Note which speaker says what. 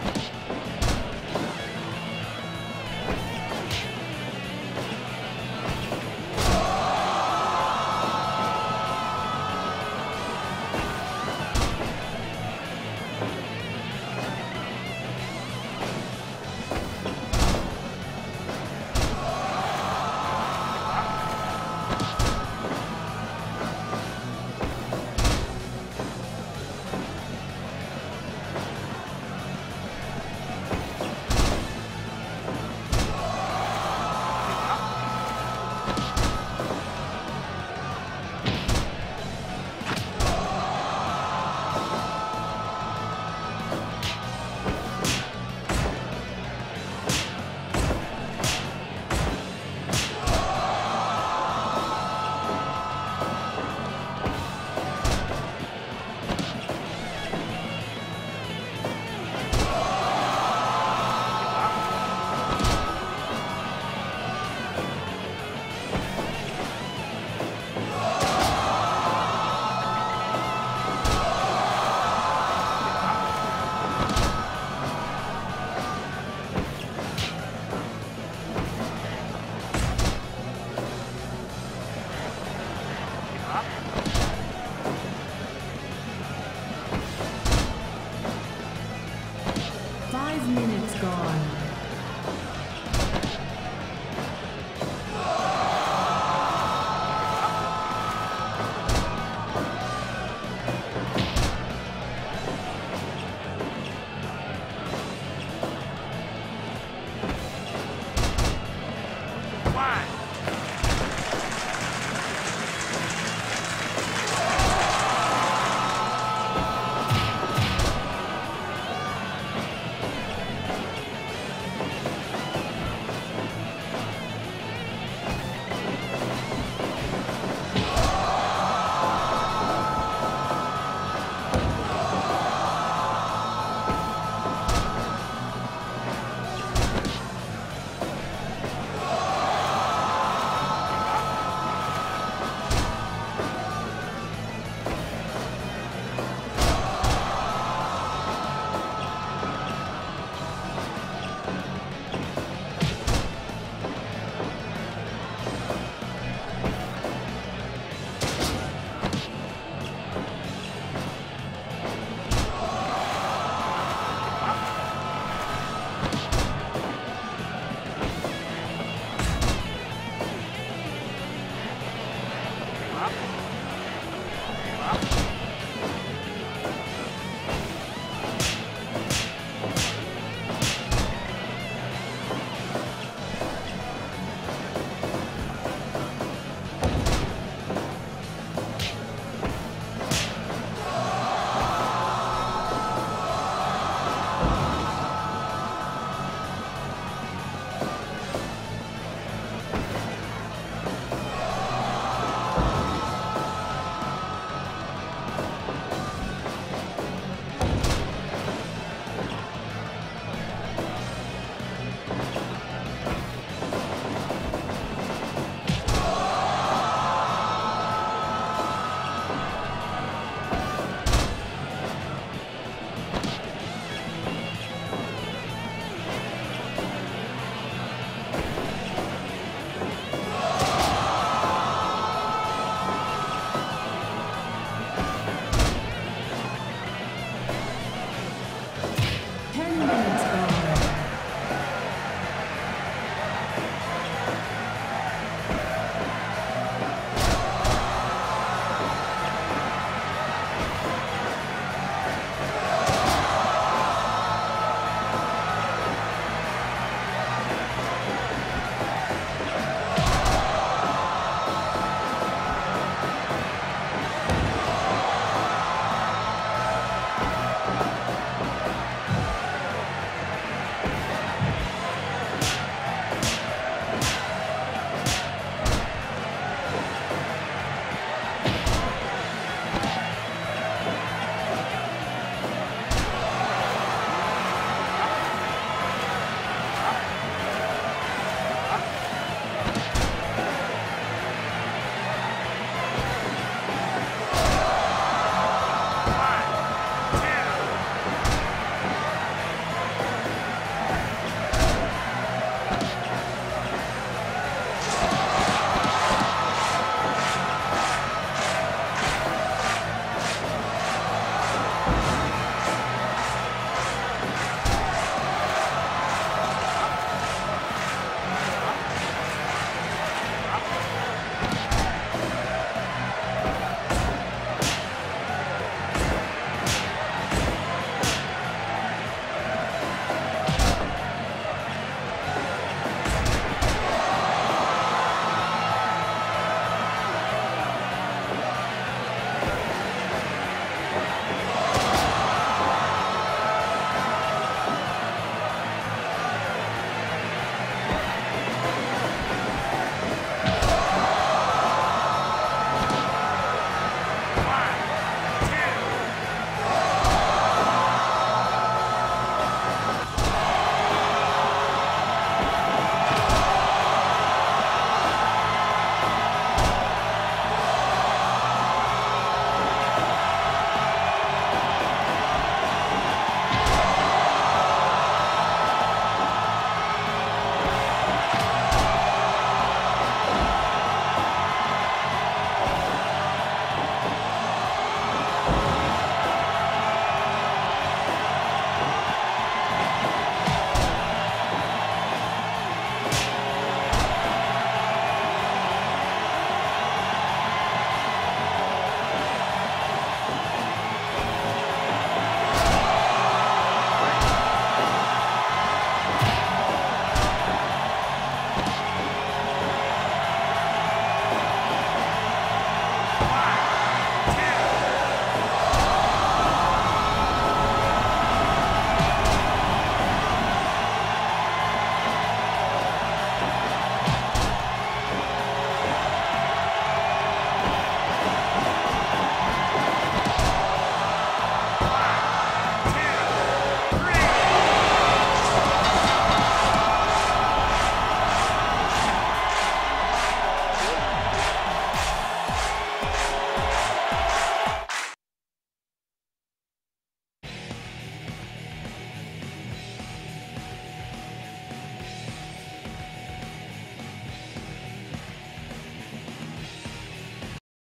Speaker 1: Stop!